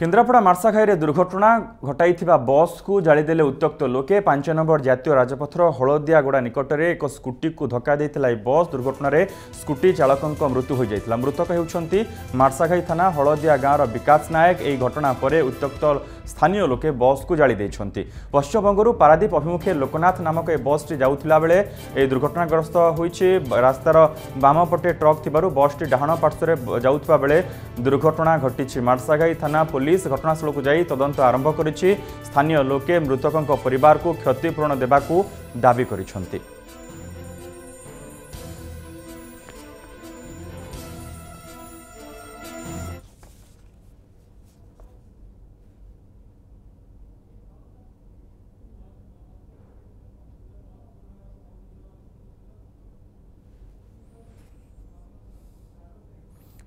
কেন্দ্রাপড়া মার্সাঘাইরে দুর্ঘটনা ঘটাই বস্কু জাড়িদেলে উত্তক্ত লোকে পাঁচ নম্বর জাতীয় রাজপথর হলদিয়াগোড়া নিকটরে এক স্কুটিকু ধক্কা দিয়ে এই বস দুর্ঘটনার স্কুটি চালক মৃত্যু হয়ে যাই মৃতক হচ্ছেন মার্সাঘাই থানা হলদিয়া গাঁর বিকাশ নায়ক এই ঘটনা পরে উত্তক্ত স্থানীয় লোকে বস্কু জাড়ি দিয়েছেন পশ্চিমবঙ্গর পারাদ্বীপ অভিমুখে লোকনাথ নামক এই বসটি যাওয়া বেড়ে এই দুর্ঘটনাগ্রস্ত হয়েছে রাস্তার বামপটে ট্রক থাকার বসটি ডাহাণ পার্শ্বরে যাওয়া বেড়ে দুর্ঘটনা ঘটিছে মার্সাঘাই থানা পুলিশ ପୁଲିସ ଘଟଣାସ୍ଥଳକୁ ଯାଇ ତଦନ୍ତ ଆରମ୍ଭ କରିଛି ସ୍ଥାନୀୟ ଲୋକେ ମୃତକଙ୍କ ପରିବାରକୁ କ୍ଷତିପୂରଣ ଦେବାକୁ ଦାବି କରିଛନ୍ତି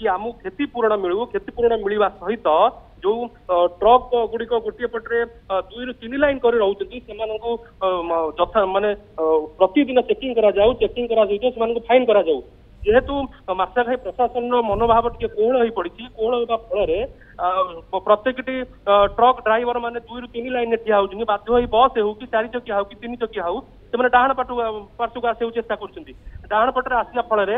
कि आम क्षतिपूरण मिलू क्षतिपूरण मिलवा सहित जो ट्रक गुड़िक गोटे पटे दुई रु तीन लाइन कर मानने प्रतिदिन चेकिंग कराऊ चेकिंग से फाइन कराऊ जेहेतु मसाघाई प्रशासन मनोभाव टे कोहल हो पड़ी कोहल होगा फल प्रत्येक ट्रक ड्राइवर मानने दुई रु तीन लाइन ठिया हो बाध्य बस हो कि चारिचकिया हो कि तीन चकिया हूँ ସେମାନେ ଡାହାଣ ପାର୍ଶ୍ୱକୁ ଆସିବାକୁ ଚେଷ୍ଟା କରୁଛନ୍ତି ଡାହାଣ ପଟରେ ଆସିବା ଫଳରେ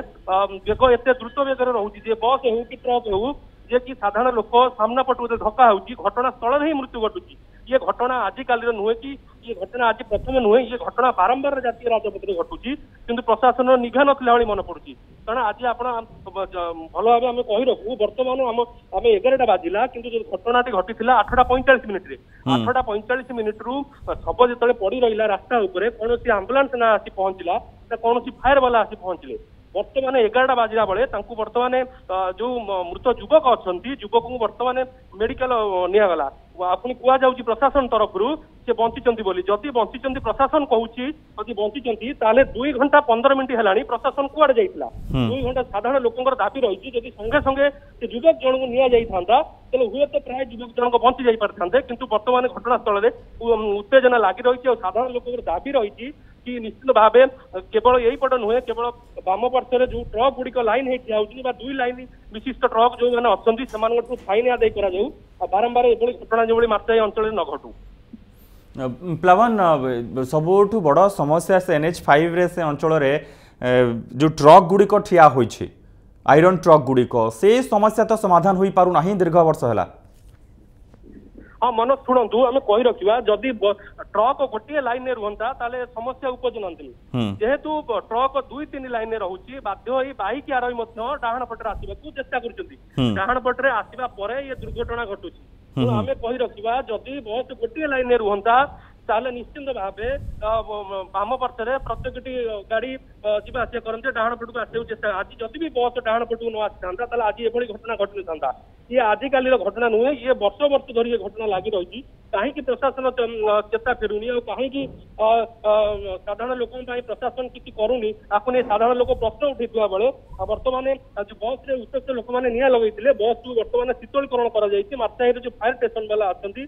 ବେଗ ଏତେ ଦ୍ରୁତ ବେଗରେ ରହୁଛି ଯେ ବସ୍ ହେଉ କି ଟ୍ରକ୍ ହେଉ ଯିଏକି ସାଧାରଣ ଲୋକ ସାମ୍ନା ପଟକୁ ଧକ୍କା ହେଉଛି ଘଟଣାସ୍ଥଳରେ ହିଁ ମୃତ୍ୟୁ ଘଟୁଛି ଇଏ ଘଟଣା ଆଜିକାଲିର ନୁହେଁ କି ଇଏ ଘଟଣା ଆଜି ପ୍ରଥମେ ନୁହେଁ ଇଏ ଘଟଣା ବାରମ୍ବାର ଜାତୀୟ ରାଜପଥରେ ଘଟୁଛି କିନ୍ତୁ ପ୍ରଶାସନର ନିଘା ନଥିଲା ଭଳି ମନେ ପଡୁଛି କାରଣ ଆଜି ଆପଣ ଭଲ ଭାବେ ଆମେ କହି ରଖୁ ବର୍ତ୍ତମାନ ଆମ ଆମେ ଏଗାରଟା ବାଜିଲା କିନ୍ତୁ ଯୋଉ ଘଟଣାଟି ଘଟିଥିଲା ଆଠଟା ପଇଁଚାଳିଶ ମିନିଟରେ ଆଠଟା ପଇଁଚାଳିଶ ମିନିଟରୁ ଶବ ଯେତେବେଳେ ପଡି ରହିଲା ରାସ୍ତା ଉପରେ କୌଣସି ଆମ୍ବୁଲାନ୍ସ ନା ଆସି ପହଞ୍ଚିଲା ନା କୌଣସି ଫାୟାର ବାଲା ଆସି ପହଞ୍ଚିଲେ ବର୍ତ୍ତମାନ ଏଗାରଟା ବାଜିଲା ବେଳେ ତାଙ୍କୁ ବର୍ତ୍ତମାନ ଯୋଉ ମୃତ ଯୁବକ ଅଛନ୍ତି ଯୁବକଙ୍କୁ ବର୍ତ୍ତମାନ ମେଡିକାଲ ନିଆଗଲା ପୁଣି କୁହାଯାଉଛି ପ୍ରଶାସନ ତରଫରୁ ସେ ବଞ୍ଚିଛନ୍ତି ବୋଲି ଯଦି ବଞ୍ଚିଛନ୍ତି ପ୍ରଶାସନ କହୁଛି ଯଦି ବଞ୍ଚିଛନ୍ତି ତାହେଲେ ଦୁଇ ଘଣ୍ଟା ପନ୍ଦର ମିନିଟ୍ ହେଲାଣି ପ୍ରଶାସନ କୁଆଡେ ଯାଇଥିଲା ଦୁଇ ଘଣ୍ଟା ସାଧାରଣ ଲୋକଙ୍କର ଦାବି ରହିଛି ଯଦି ସଙ୍ଗେ ସଙ୍ଗେ ସେ ଯୁବକ ଜଣଙ୍କୁ ନିଆଯାଇଥାନ୍ତା ତେବେ ହୁଏତ ପ୍ରାୟ ଯୁବକ ଜଣଙ୍କ ବଞ୍ଚି ଯାଇପାରିଥାନ୍ତେ କିନ୍ତୁ ବର୍ତ୍ତମାନ ଘଟଣାସ୍ଥଳରେ ଉତ୍ତେଜନା ଲାଗି ରହିଛି ଆଉ ସାଧାରଣ ଲୋକଙ୍କର ଦାବି ରହିଛି କି ନିଶ୍ଚିତ ଭାବେ କେବଳ ଏଇପଟ ନୁହେଁ କେବଳ ବାମ ପାର୍ଶ୍ୱରେ ଯୋଉ ଟ୍ରକ ଗୁଡିକ ଲାଇନ ହେଇ ଠିଆ ହଉଛନ୍ତି ବା ଦୁଇ ଲାଇନ ବିଶିଷ୍ଟ ଟ୍ରକ ଯୋଉ ଅଛନ୍ତି ସେମାନଙ୍କଠୁ ଫାଇନ ଆଦାୟ କରାଯାଉ ଆଉ ବାରମ୍ବାର ଏଭଳି ଘଟଣା ଯେଭଳି ମାର୍ଚାଇ ଅଞ୍ଚଳରେ ନ ଘଟୁ ପ୍ଲାବନ ସବୁଠୁ ବଡ଼ ସମସ୍ୟା ସେ ଏନ୍ଏଚ୍ ଫାଇଭରେ ସେ ଅଞ୍ଚଳରେ ଯେଉଁ ଟ୍ରକ୍ ଗୁଡ଼ିକ ଠିଆ ହୋଇଛି ଆଇରନ୍ ଟ୍ରକ୍ ଗୁଡ଼ିକ ସେ ସମସ୍ୟା ତ ସମାଧାନ ହୋଇପାରୁନାହିଁ ଦୀର୍ଘ ବର୍ଷ ହେଲା ହଁ ମନୋଜ ଶୁଣନ୍ତୁ ଆମେ କହି ରଖିବା ଯଦି ଟ୍ରକ ଗୋଟିଏ ଲାଇନରେ ରୁହନ୍ତା ତାହେଲେ ସମସ୍ୟା ଉପୁଜୁନନ୍ତିନି ଯେହେତୁ ଟ୍ରକ ଦୁଇ ତିନି ଲାଇନରେ ରହୁଛି ବାଧ୍ୟ ହୋଇ ବାଇକ ଆରୋହୀ ମଧ୍ୟ ଡାହାଣ ପଟରେ ଆସିବାକୁ ଚେଷ୍ଟା କରୁଛନ୍ତି ଡାହାଣ ପଟରେ ଆସିବା ପରେ ଇଏ ଦୁର୍ଘଟଣା ଘଟୁଛି ଆମେ କହି ରଖିବା ଯଦି ବସ୍ ଗୋଟିଏ ଲାଇନରେ ରୁହନ୍ତା ତାହେଲେ ନିଶ୍ଚିନ୍ତ ଭାବେ ଆମ ପଥରେ ପ୍ରତ୍ୟେକଟି ଗାଡି ଯିବା ଆସିବା କରନ୍ତେ ଡାହାଣ ପଟକୁ ଆସିବାକୁ ଚେଷ୍ଟା ଆଜି ଯଦି ବି ବସ୍ ଡାହାଣ ପଟକୁ ନ ଆସିଥାନ୍ତା ତାହେଲେ ଆଜି ଏଭଳି ଘଟଣା ଘଟିନଥାନ୍ତା ଇଏ ଆଜିକାଲିର ଘଟଣା ନୁହେଁ ଇଏ ବର୍ଷ ବର୍ଷ ଧରି ଏ ଘଟଣା ଲାଗି ରହିଛି କାହିଁକି ପ୍ରଶାସନ ଚେତା ଫେରୁନି ଆଉ କାହିଁକି ସାଧାରଣ ଲୋକଙ୍କ ପାଇଁ ପ୍ରଶାସନ କିଛି କରୁନି ଆକୁ ନେଇ ସାଧାରଣ ଲୋକ ପ୍ରଶ୍ନ ଉଠିଥିବା ବେଳେ ବର୍ତ୍ତମାନ ବସ୍ରେ ଉତ୍ତ୍ୟକ୍ତ ଲୋକମାନେ ନିଆଁ ଲଗେଇଥିଲେ ବସ୍କୁ ବର୍ତ୍ତମାନ ଶୀତଳୀକରଣ କରାଯାଇଛି ମାତାହିର ଯୋଉ ଫାୟାର ଷ୍ଟେସନ ବାଲା ଅଛନ୍ତି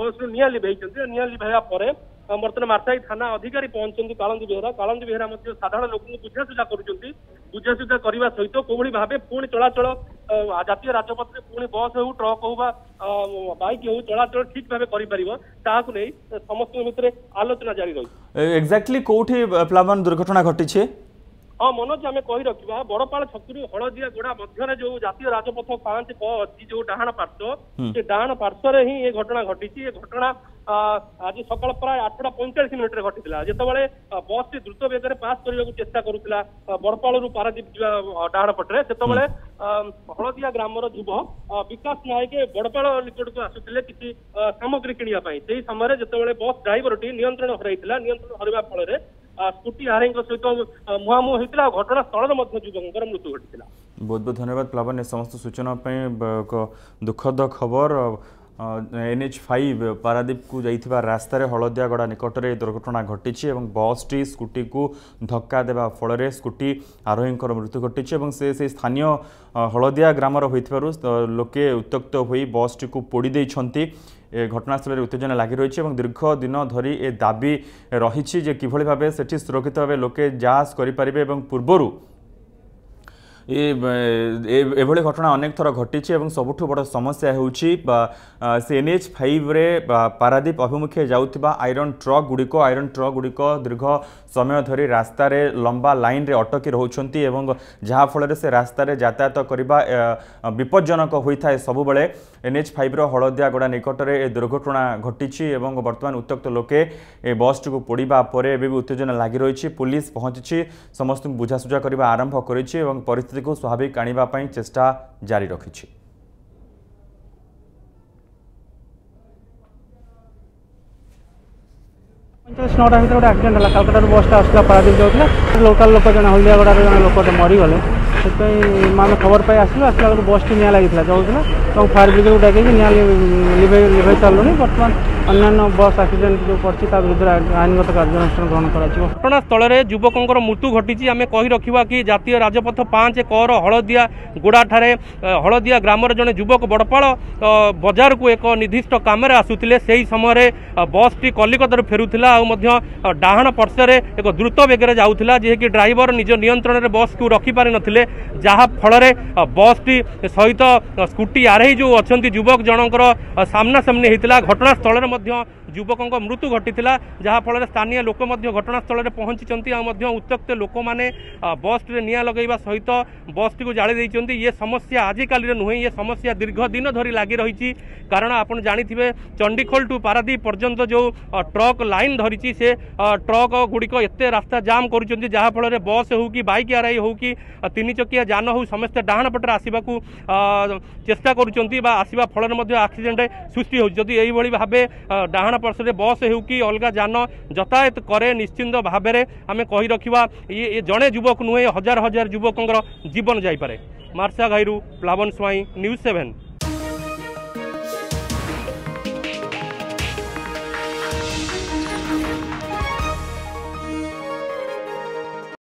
ବସ୍ରୁ ନିଆଁ ଲିଭାଇଛନ୍ତି ନିଆଁ ଲିଭାଇ ରହିବା ପରେ ବର୍ତ୍ତମାନ ମାର୍ଥାଇ ଥାନା ଅଧିକାରୀ ପହଞ୍ଚନ୍ତି କାଳନ୍ଦୀ ବେହେରା କାଳନ୍ଦୀ ବେହେରା ମଧ୍ୟ ସାଧାରଣ ଲୋକଙ୍କୁ ବୁଝାସୁଝା କରୁଛନ୍ତି ବୁଝାସୁଝା କରିବା ସହିତ କୋଭଳି ଭାବେ ପୁଣି ଚଳାଚଳ ଜାତୀୟ ରାଜପଥରେ ପୁଣି ବସ୍ ହେଉ ଟ୍ରକ୍ ହେଉ ବା ବାଇକ୍ ହେଉ ଚଳାଚଳ ଠିକ୍ ଭାବେ କରିପାରିବ ତାହାକୁ ନେଇ ସମସ୍ତଙ୍କ ଭିତରେ ଆଲୋଚନା ଜାରି ରହିଛି ଏକ୍ଜାକ୍ଟଲି କୋଉଠି ପ୍ଲାବନ ଦୁର୍ଘଟଣା ଘଟିଛି ହଁ ମନୋଜ ଆମେ କହି ରଖିବା ବଡପାଳ ଛକରୁ ହଳଦିଆ ଗୋଡା ମଧ୍ୟରେ ଯୋଉ ଜାତୀୟ ରାଜପଥ ପାଞ୍ଚ ଅଛି ଯୋଉ ଡାହାଣ ପାର୍ଶ୍ୱ ସେ ଡାହାଣ ପାର୍ଶ୍ୱରେ ହିଁ ଏ ଘଟଣା ଘଟିଛି ଏ ଘଟଣା আজ সকাল প্রায় আটটা পঁয়চাশ মিনিটে ঘটি যেতবে বসটি দ্রুত বেগরে পাস করা চেষ্টা করুলা বড়পাড়ু পারাদ্বীপ যা ডাহাণ পটে সেতবে হলদিয়া গ্রামর যুব বিকাশ নায়ক বড়পাড় নিকটক আসুলে কিছু সামগ্রী কিনা সেই সময় যেতবে বস ড্রাইভরটি নিয়ন্ত্রণ হরাই নিয়ন্ত্রণ হরাইবা ফলরে ସ୍କୁଟି ଆରୋହୀଙ୍କ ସହିତ ମୁହାଁମୁହିଁ ହୋଇଥିଲା ଆଉ ଘଟଣାସ୍ଥଳରେ ମଧ୍ୟ ଯୁବକଙ୍କର ମୃତ୍ୟୁ ଘଟିଥିଲା ବହୁତ ବହୁତ ଧନ୍ୟବାଦ ପ୍ଲାବନ ଏ ସମସ୍ତ ସୂଚନା ପାଇଁ ଏକ ଦୁଃଖଦ ଖବର এনএচ ফাইভ পারাদ্বীপকু যাইথিবা রাস্তায় হলদিয়াগড়া নিকটরে এই দুর্ঘটনা ঘটিছে এবং বসটি স্কুটিকু ধক্কা দেওয়া ফলরে স্কুটি আরোহীঙ্কর মৃত্যু ঘটিছে এবং সে সেই স্থানীয় হলদিয়া গ্রামর হয়েথার লোকে উত্তক্ত হয়ে বসটিকু পোড়ি দিয়েছেন ঘটনাস্থলের উত্তেজনা লাগি রয়েছে এবং দীর্ঘদিন ধর এ দাবি রয়েছে যে কিভাবে ভাবে সেটি সুরক্ষিত ভাবে লোকে যাচ করে পারে এবং পূর্বরূপ ଏଭଳି ଘଟଣା ଅନେକ ଥର ଘଟିଛି ଏବଂ ସବୁଠୁ ବଡ଼ ସମସ୍ୟା ହେଉଛି ସିଏନ୍ଏଚ୍ ଫାଇଭ୍ରେ ପାରାଦୀପ ଅଭିମୁଖେ ଯାଉଥିବା ଆଇରନ୍ ଟ୍ରକ୍ ଗୁଡ଼ିକ ଆଇରନ୍ ଟ୍ରକ୍ ଗୁଡ଼ିକ ଦୀର୍ଘ ସମୟ ଧରି ରାସ୍ତାରେ ଲମ୍ବା ଲାଇନ୍ରେ ଅଟକି ରହୁଛନ୍ତି ଏବଂ ଯାହାଫଳରେ ସେ ରାସ୍ତାରେ ଯାତାୟତ କରିବା ବିପଜ୍ଜନକ ହୋଇଥାଏ ସବୁବେଳେ ଏନ୍ଏଚ୍ ଫାଇଭ୍ର ହଳଦିଆଗୁଡ଼ା ନିକଟରେ ଏ ଦୁର୍ଘଟଣା ଘଟିଛି ଏବଂ ବର୍ତ୍ତମାନ ଉତ୍ତ୍ୟକ୍ତ ଲୋକେ ଏ ବସ୍ଟିକୁ ପୋଡ଼ିବା ପରେ ଏବେ ବି ଉତ୍ତେଜନା ଲାଗି ରହିଛି ପୋଲିସ ପହଞ୍ଚିଛି ସମସ୍ତଙ୍କୁ ବୁଝାସୁଝା କରିବା ଆରମ୍ଭ କରିଛି ଏବଂ ପରିସ୍ଥିତି ପରିସ୍ଥିତିକୁ ସ୍ୱାଭାବିକ ଆଣିବା ପାଇଁ ଚେଷ୍ଟା ଜାରି ରଖିଛି ପଇଁଚାଳିଶ ନଅଟା ଭିତରେ ଗୋଟେ ଆକ୍ସିଡେଣ୍ଟ ହେଲା କାଲକାଟାରୁ ବସ୍ଟା ଆସୁଥିଲା ପାରାଦ୍ୱୀପ ଯାଉଥିଲା ଲୋକାଲ୍ ଲୋକ ଜଣେ ହଳଦିଆଗଡ଼ାର ଜଣେ ଲୋକଟେ ମରିଗଲେ ସେଥିପାଇଁ ଆମେ ଖବର ପାଇ ଆସିଲୁ ଆସିଲା ବେଳକୁ ବସ୍ଟି ନିଆଁ ଲାଗିଥିଲା ଜଳୁଥିଲା ଏବଂ ଫାୟାର ବ୍ରିଗେଡ଼କୁ ଡାକିକି ନିଆଁ ଲିଭାଇ ଲିଭାଇ ସାରିଲୁଣି ବର୍ତ୍ତମାନ অন্যান্য বস আক্সিডেন্ট যে করছে তা বিরুদ্ধে আইনগত কার্যানুষ্ঠান গ্রহণ করা ঘটনাস্থলের যুবকঙ্কর মৃত্যু ঘটিছে আমি কই রখিবা কি জাতীয় রাজপথ পাঁচ কর হলদিয়া গোড়াঠারে হলদিয়া গ্রামের জন যুবক বড়পাড় কু এক নির্দিষ্ট কামে আসুলে সেই সময় বসটি কলিকতার ফেরুলা ডাহাণ পর্শে এক দ্রুত বেগরে যাওয়া কি ড্রাইভর নিজ নিয়ন্ত্রণের বসকু রখিপারি নথিলে যাফলের বসটি সহ স্কুটি আরই যে অনেক যুবক জনকর সামনাসামনি হয়েছিল ঘটনাস্থলের ମଧ୍ୟ যুবকঙ্ক মৃত্যু ঘটিলা যাফলের স্থানীয় লোক ঘটনাস্থলের পৌঁছিচ্ছেন আধ্য উত্ত্যক্ত লোক মানে বসটি নিয়া লগাইবা সহিত বসটি জাড়ি দিয়েছেন ইয়ে সমস্যা আজিকালের নুহে ইয়ে সমস্যা দীর্ঘদিন ধর লাগি রয়েছে কারণ আপনার জাঁথিবে চণ্ডীখোল টু পারাদ্বীপ পর্যন্ত যে ট্রক লাইন ধরিছি সে ট্রক গুড়িক এত রাস্তা জাম করছেন যাফলের বস হো কি বাইক আরআই হো কি তিন চকিয়া যান হো সমস্ত ডাহাণ পটে আসবা চেষ্টা করছেন বা আসবা ফলের মধ্যে আক্সিডেন্ট সৃষ্টি হচ্ছে যদি এইভাবে ভাবে ডাহাণ ପରସରେ ବସ୍ ହେଉ କି ଅଲଗା ଯାନ ଯତାୟତ କରେ ନିଶ୍ଚିନ୍ତ ଭାବରେ ଆମେ କହି ରଖିବା ଇଏ ଜଣେ ଯୁବକ ନୁହେଁ ହଜାର ହଜାର ଯୁବକଙ୍କର ଜୀବନ ଯାଇପାରେ ମାର୍ସା ଘାଇରୁ ପ୍ଲାବନ ସ୍ୱାଇଁ ନ୍ୟୁଜ୍ ସେଭେନ୍